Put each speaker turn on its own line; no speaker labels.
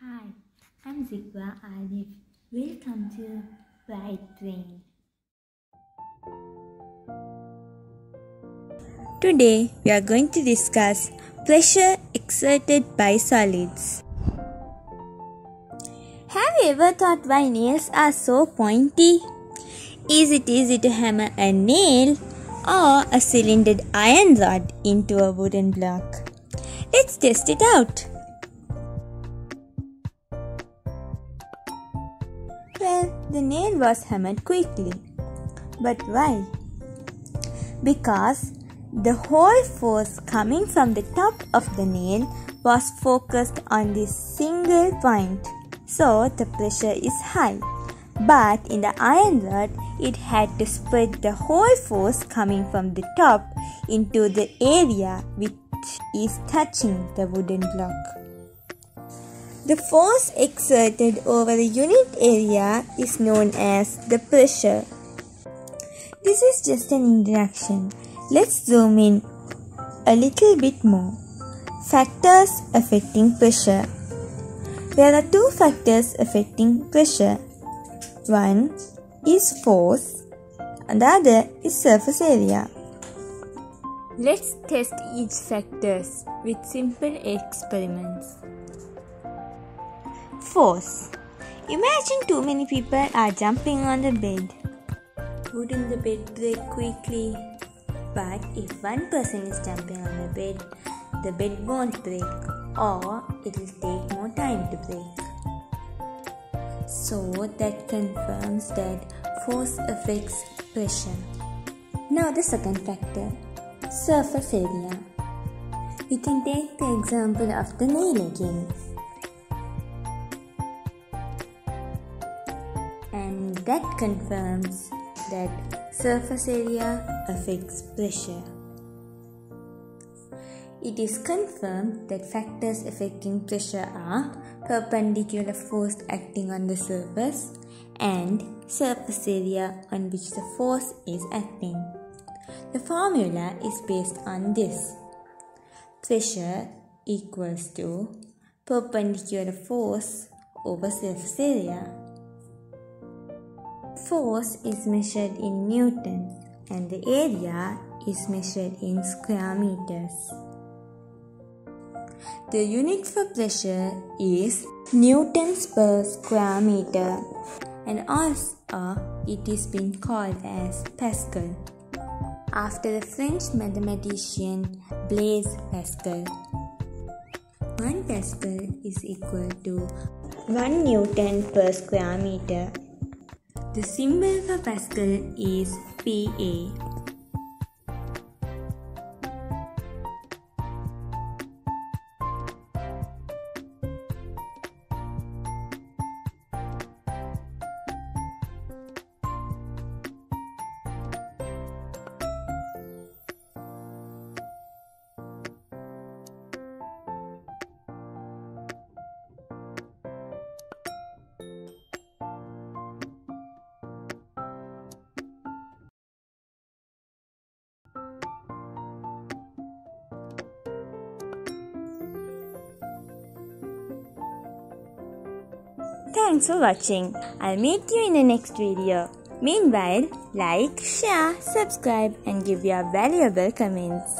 Hi, I'm Zikra Alif. Welcome to Bright Brain.
Today we are going to discuss pressure exerted by solids. Have you ever thought why nails are so pointy? Is it easy to hammer a nail or a cylindered iron rod into a wooden block? Let's test it out. Well, the nail was hammered quickly. But why? Because the whole force coming from the top of the nail was focused on this single point, so the pressure is high. But in the iron rod, it had to spread the whole force coming from the top into the area which is touching the wooden block. The force exerted over the unit area is known as the pressure. This is just an introduction. Let's zoom in a little bit more. Factors affecting pressure. There are two factors affecting pressure. One is force and the other is surface area. Let's test each factors with simple experiments. Force. Imagine too many people are jumping on the bed. Wouldn't the bed break quickly? But if one person is jumping on the bed, the bed won't break or it will take more time to break. So that confirms that force affects pressure. Now the second factor, surface area. We can take the example of the nail again. That confirms that surface area affects pressure. It is confirmed that factors affecting pressure are perpendicular force acting on the surface and surface area on which the force is acting. The formula is based on this. Pressure equals to perpendicular force over surface area. Force is measured in newtons and the area is measured in square meters. The unit for pressure is newtons per square meter and also it is been called as Pascal after the French mathematician Blaise Pascal. 1 Pascal is equal to 1 Newton per square meter. The symbol for Pascal is Pa. Thanks for watching. I'll meet you in the next video. Meanwhile, like, share, subscribe and give your valuable comments.